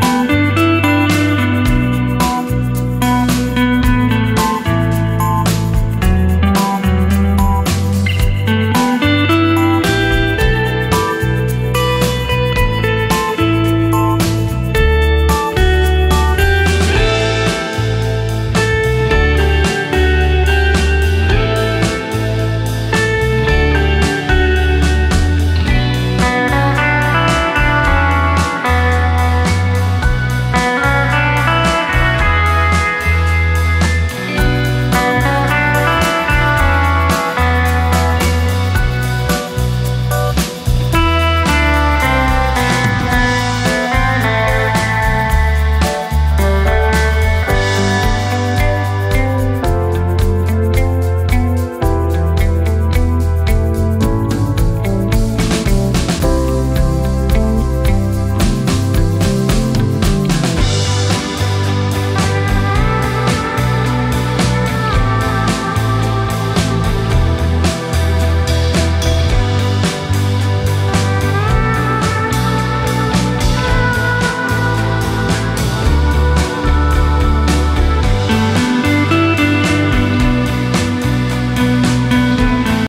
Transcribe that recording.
Música